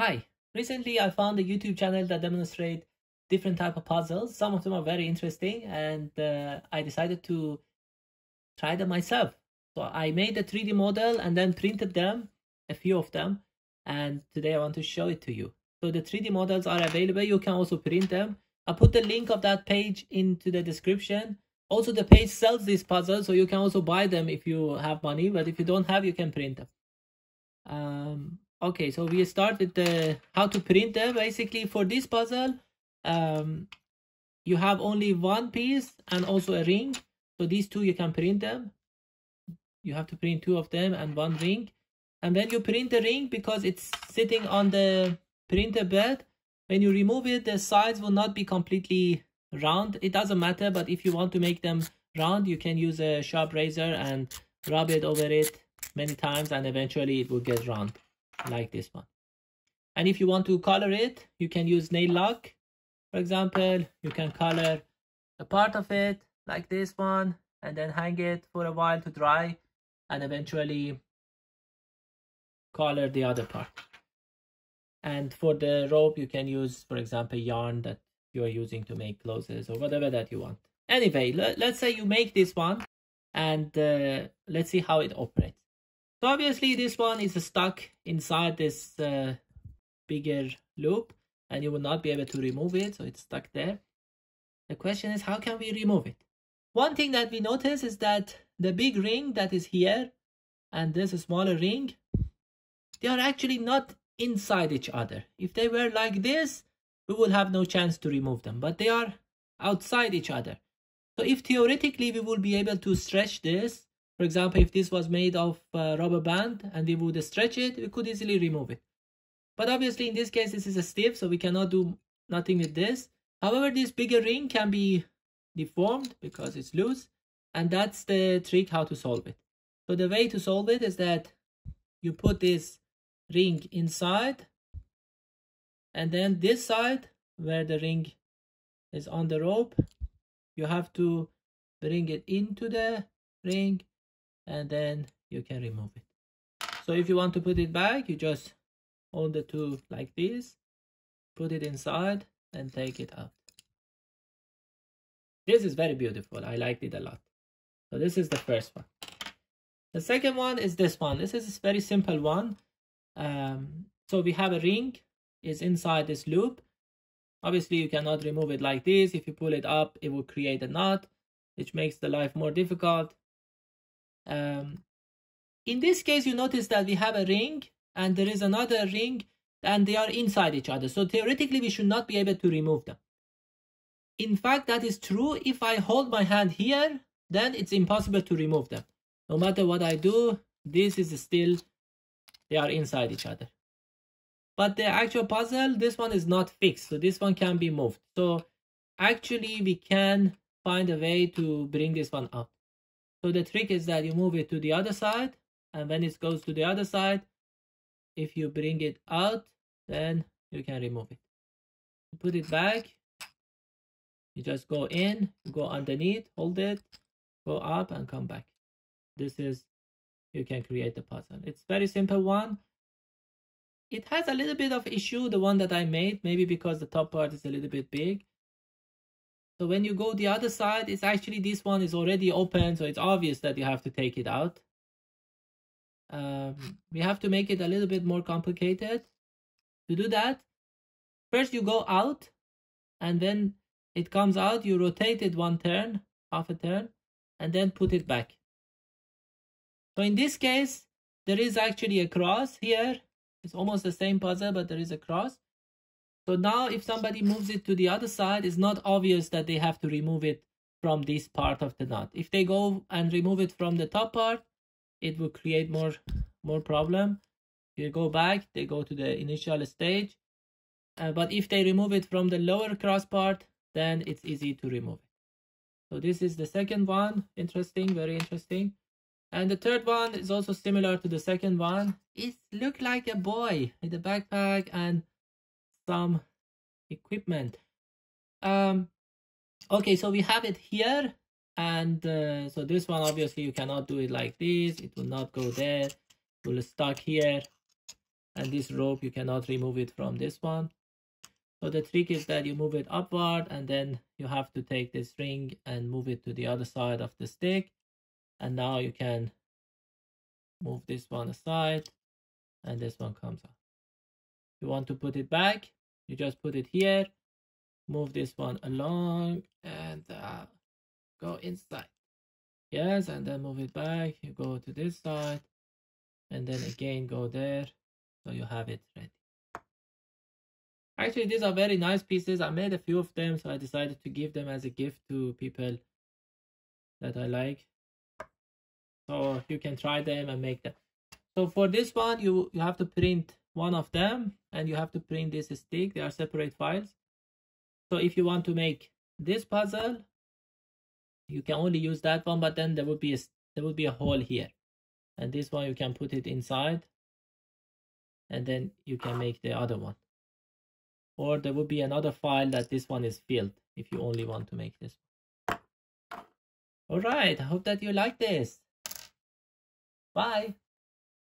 Hi, recently I found a YouTube channel that demonstrate different type of puzzles. Some of them are very interesting and uh, I decided to try them myself. So I made a 3D model and then printed them, a few of them, and today I want to show it to you. So the 3D models are available. You can also print them. I put the link of that page into the description. Also, the page sells these puzzles, so you can also buy them if you have money. But if you don't have, you can print them. Um, okay so we start with the how to print them. Basically for this puzzle um you have only one piece and also a ring. So these two you can print them. You have to print two of them and one ring. And when you print the ring because it's sitting on the printer bed. When you remove it the sides will not be completely round. It doesn't matter but if you want to make them round you can use a sharp razor and rub it over it many times and eventually it will get round like this one. And if you want to color it, you can use nail lock. For example, you can color a part of it like this one and then hang it for a while to dry and eventually color the other part. And for the rope, you can use, for example, yarn that you're using to make clothes or whatever that you want. Anyway, let's say you make this one and uh, let's see how it operates. So obviously this one is stuck inside this uh, bigger loop and you will not be able to remove it. So it's stuck there. The question is how can we remove it? One thing that we notice is that the big ring that is here and this smaller ring, they are actually not inside each other. If they were like this, we would have no chance to remove them, but they are outside each other. So if theoretically we would be able to stretch this for example, if this was made of rubber band and we would stretch it, we could easily remove it. But obviously in this case, this is a stiff, so we cannot do nothing with this. However, this bigger ring can be deformed because it's loose. And that's the trick how to solve it. So the way to solve it is that you put this ring inside and then this side where the ring is on the rope you have to bring it into the ring and then you can remove it. So if you want to put it back you just hold the two like this put it inside and take it out. This is very beautiful. I liked it a lot. So this is the first one. The second one is this one. This is a very simple one. Um, so we have a ring is inside this loop. Obviously you cannot remove it like this. If you pull it up it will create a knot which makes the life more difficult um, in this case, you notice that we have a ring and there is another ring and they are inside each other. So theoretically, we should not be able to remove them. In fact, that is true. If I hold my hand here, then it's impossible to remove them. No matter what I do, this is still, they are inside each other. But the actual puzzle, this one is not fixed. So this one can be moved. So actually, we can find a way to bring this one out. So the trick is that you move it to the other side and when it goes to the other side, if you bring it out, then you can remove it. Put it back. You just go in, go underneath, hold it, go up and come back. This is, you can create the puzzle. It's very simple one. It has a little bit of issue, the one that I made, maybe because the top part is a little bit big. So when you go the other side, it's actually this one is already open, so it's obvious that you have to take it out. Um, we have to make it a little bit more complicated. To do that, first you go out, and then it comes out, you rotate it one turn, half a turn, and then put it back. So in this case, there is actually a cross here. It's almost the same puzzle, but there is a cross. So now if somebody moves it to the other side, it's not obvious that they have to remove it from this part of the knot. If they go and remove it from the top part, it will create more, more problem. If you go back, they go to the initial stage. Uh, but if they remove it from the lower cross part, then it's easy to remove it. So this is the second one. Interesting, very interesting. And the third one is also similar to the second one. It look like a boy with a backpack and some equipment. Um, okay, so we have it here. And uh, so this one, obviously, you cannot do it like this. It will not go there. It will stuck here. and this rope you cannot remove it from this one so the trick is that you move it upward and then you have to take this ring and move it to the other side of the stick and now you can move this one aside and this one comes out you want to put it back? You just put it here. Move this one along and uh, go inside. Yes and then move it back. You go to this side and then again go there. So you have it ready. Actually these are very nice pieces. I made a few of them so i decided to give them as a gift to people that i like. So you can try them and make them. So for this one you you have to print one of them and you have to print this stick. They are separate files. So if you want to make this puzzle you can only use that one but then there will be a there will be a hole here. And this one you can put it inside. And then you can make the other one. Or there will be another file that this one is filled if you only want to make this all right. I hope that you like this. Bye